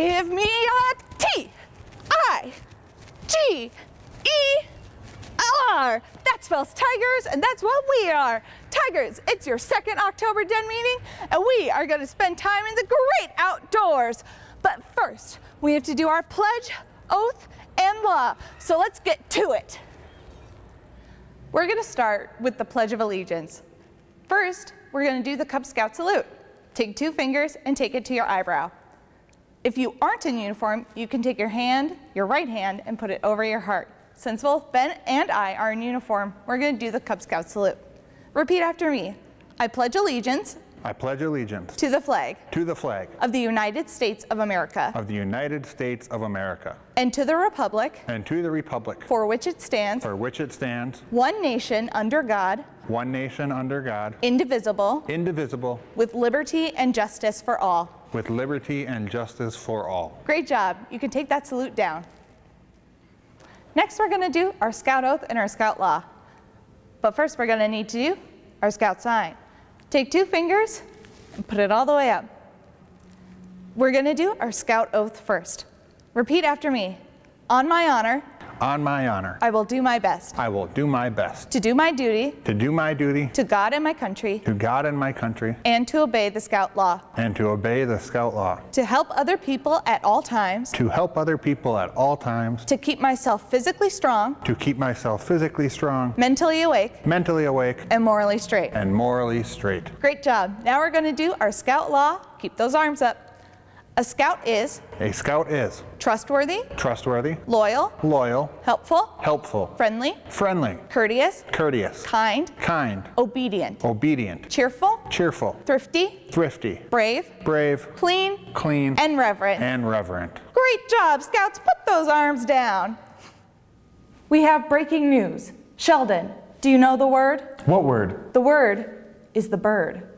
Give me a T I G E R. That spells tigers, and that's what we are. Tigers, it's your second October Den meeting, and we are going to spend time in the great outdoors. But first, we have to do our pledge, oath, and law. So let's get to it. We're going to start with the Pledge of Allegiance. First, we're going to do the Cub Scout salute. Take two fingers and take it to your eyebrow. If you aren't in uniform, you can take your hand, your right hand, and put it over your heart. Since both Ben and I are in uniform, we're going to do the Cub Scout salute. Repeat after me. I pledge allegiance I pledge allegiance to the flag to the flag of the United States of America of the United States of America and to the republic and to the republic for which it stands, for which it stands, one nation under God, one nation under God, indivisible, indivisible, with liberty and justice for all. With liberty and justice for all. Great job. You can take that salute down. Next, we're going to do our scout oath and our scout law. But first, we're going to need to do our scout sign. Take two fingers and put it all the way up. We're going to do our scout oath first. Repeat after me. On my honor, On my honor, I will do my best. I will do my best. To do my duty. To do my duty. To God and my country. To God and my country. And to obey the scout law, and to obey the scout law, to help other people at all times, to help other people at all times, to keep myself physically strong, to keep myself physically strong, mentally awake, mentally awake, and morally straight. and morally straight. Great job. Now we're going to do our scout law. Keep those arms up. A scout is A scout is trustworthy, trustworthy, loyal, loyal, helpful, helpful, friendly, friendly, courteous, courteous, kind, kind, obedient, obedient, cheerful, cheerful, thrifty, thrifty, brave, brave, clean, clean, and reverent. and reverent. Great job, Scouts. Put those arms down. We have breaking news. Sheldon, do you know the word? What word? The word is the bird.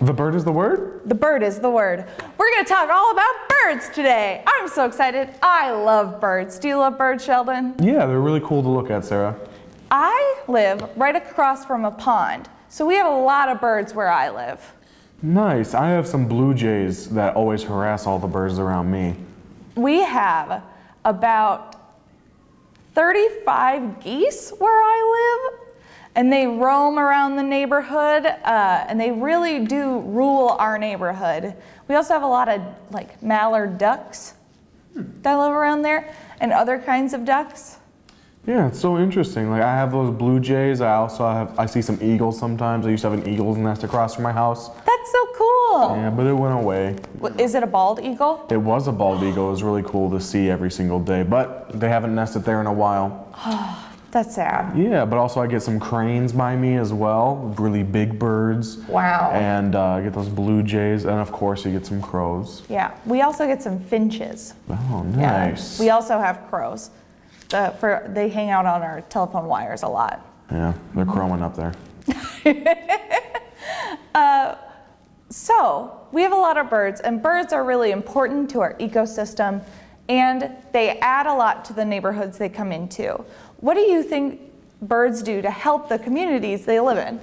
The bird is the word? The bird is the word. We're going to talk all about birds today. I'm so excited. I love birds. Do you love birds, Sheldon? Yeah, they're really cool to look at, Sarah. I live right across from a pond, so we have a lot of birds where I live. Nice. I have some blue jays that always harass all the birds around me. We have about 35 geese where I live, and they roam around the neighborhood, uh, and they really do rule our neighborhood. We also have a lot of like mallard ducks that live around there, and other kinds of ducks. Yeah, it's so interesting. Like I have those blue jays. I also have I see some eagles sometimes. I used to have an eagle's nest across from my house. That's so cool. Yeah, but it went away. Is it a bald eagle? It was a bald eagle. It was really cool to see every single day, but they haven't nested there in a while. That's sad. Yeah, but also I get some cranes by me as well, really big birds. Wow. And uh, I get those blue jays, and of course you get some crows. Yeah, we also get some finches. Oh, Yeah. nice. We also have crows. The, for they hang out on our telephone wires a lot. Yeah, they're crowing up there. So we have a lot of birds, and birds are really important to our ecosystem, and they add a lot to the neighborhoods they come into. What do you think birds do to help the communities they live in?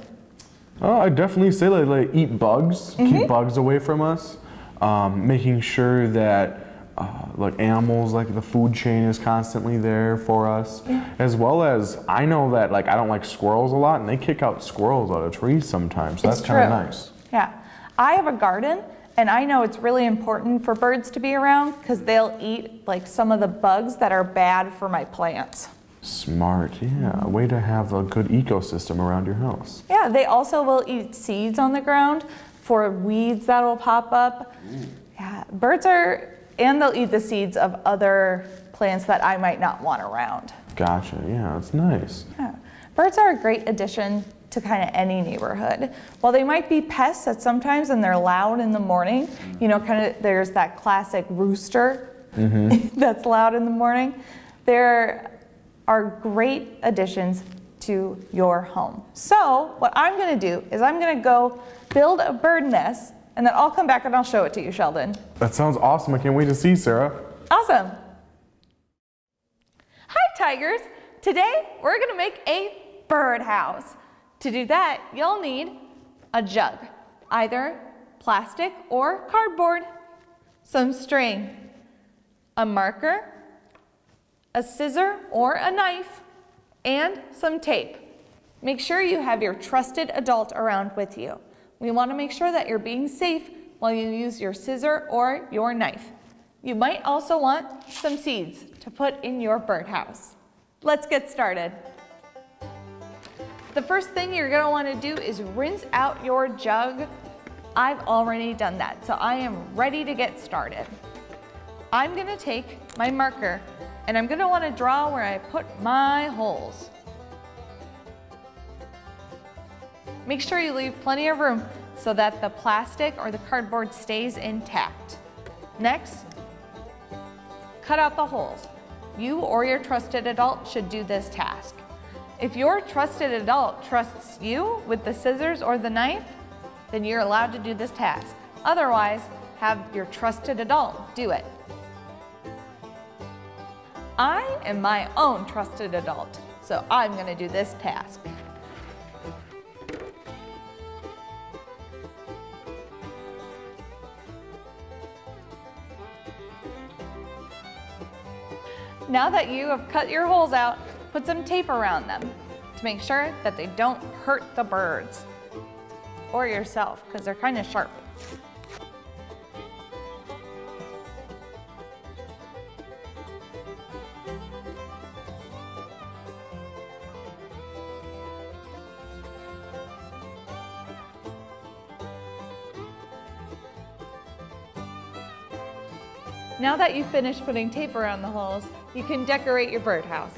Oh, I definitely say like, like eat bugs, keep bugs away from us, um, making sure that uh, like animals, like the food chain is constantly there for us, as well as I know that like I don't like squirrels a lot, and they kick out squirrels out of trees sometimes. So It's that's kind of nice. Yeah, I have a garden, and I know it's really important for birds to be around because they'll eat like some of the bugs that are bad for my plants. Smart, yeah. A way to have a good ecosystem around your house. Yeah, they also will eat seeds on the ground for weeds that will pop up. Yeah, birds are, and they'll eat the seeds of other plants that I might not want around. Gotcha. Yeah, it's nice. Yeah. Birds are a great addition to kind of any neighborhood. While they might be pests at sometimes and they're loud in the morning, mm-hmm. you know, kind of there's that classic rooster mm-hmm. that's loud in the morning. There are great additions to your home. So, what I'm going to do is I'm going to go build a bird nest and then I'll come back and I'll show it to you, Sheldon. That sounds awesome. I can't wait to see Sarah. Awesome. Hi, tigers. Today, we're gonna make a birdhouse. To do that, you'll need a jug, either plastic or cardboard, some string, a marker, a scissor or a knife, and some tape. Make sure you have your trusted adult around with you. We want to make sure that you're being safe while you use your scissor or your knife. You might also want some seeds to put in your birdhouse. Let's get started. The first thing you're gonna wanna do is rinse out your jug. I've already done that, so I am ready to get started. I'm gonna take my marker and I'm gonna wanna draw where I put my holes. Make sure you leave plenty of room so that the plastic or the cardboard stays intact. Next, cut out the holes. You or your trusted adult should do this task. If your trusted adult trusts you with the scissors or the knife, then you're allowed to do this task. Otherwise, have your trusted adult do it. I am my own trusted adult, so I'm gonna do this task. Now that you have cut your holes out, put some tape around them to make sure that they don't hurt the birds or yourself because they're kind of sharp. Now that you've finished putting tape around the holes, you can decorate your birdhouse.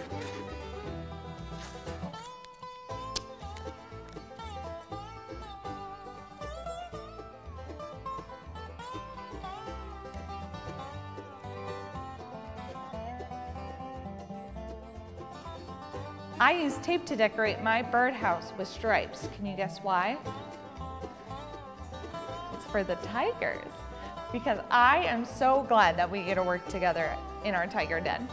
I use tape to decorate my birdhouse with stripes. Can you guess why? It's for the tigers because I am so glad that we get to work together in our tiger den.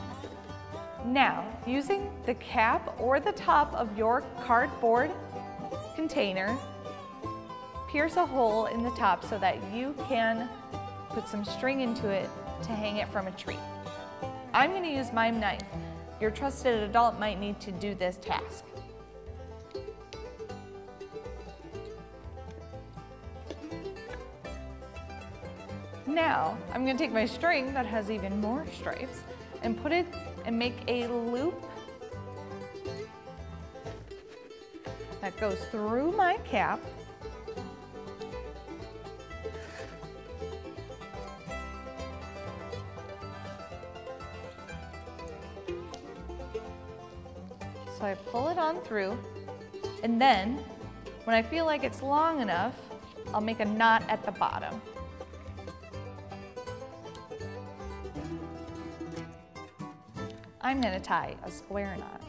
Now, using the cap or the top of your cardboard container, pierce a hole in the top so that you can put some string into it to hang it from a tree. I'm gonna use my knife. Your trusted adult might need to do this task. Now, I'm gonna take my string that has even more stripes and put it and make a loop that goes through my cap Pull it on through and then when I feel like it's long enough, I'll make a knot at the bottom. I'm gonna tie a square knot.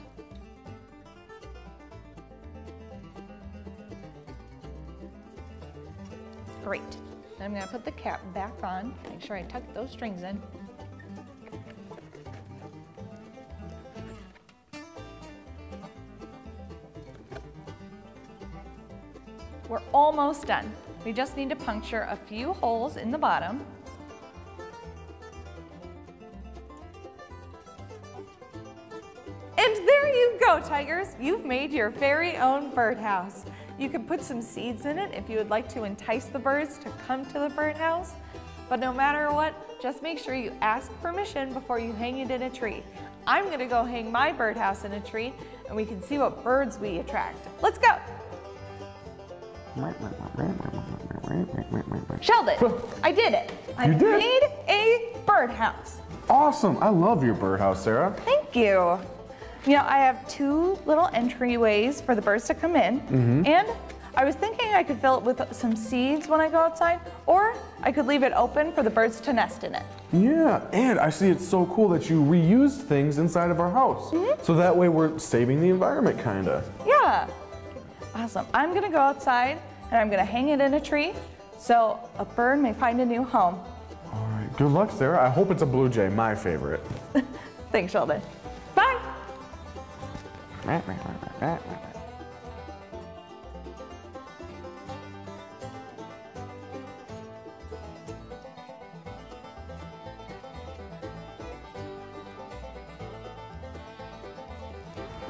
Great. I'm gonna put the cap back on, make sure I tuck those strings in. We're almost done. We just need to puncture a few holes in the bottom. And there you go, tigers. You've made your very own birdhouse. You can put some seeds in it if you would like to entice the birds to come to the birdhouse. But no matter what, just make sure you ask permission before you hang it in a tree. I'm gonna go hang my birdhouse in a tree and we can see what birds we attract. Let's go. Sheldon, I did it. I You did? made a birdhouse. Awesome. I love your birdhouse, Sarah. Thank you. You know, I have two little entryways for the birds to come in, mm-hmm. and I was thinking I could fill it with some seeds when I go outside, or I could leave it open for the birds to nest in it. Yeah, and I see it's so cool that you reused things inside of our house. Mm-hmm. So that way we're saving the environment, kinda. Yeah. Awesome. I'm gonna go outside and I'm gonna hang it in a tree so a bird may find a new home. All right, good luck, Sarah. I hope it's a blue jay, my favorite. Thanks, Sheldon. Bye.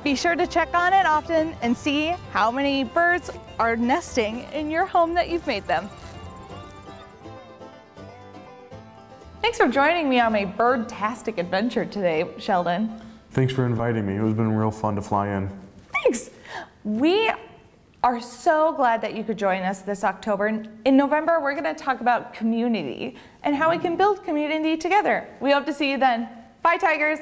Be sure to check on it often and see how many birds are nesting in your home that you've made them. Thanks for joining me on my bird-tastic adventure today, Sheldon. Thanks for inviting me. It was been real fun to fly in. Thanks. We are so glad that you could join us this October. In November, we're going to talk about community and how we can build community together. We hope to see you then. Bye, Tigers.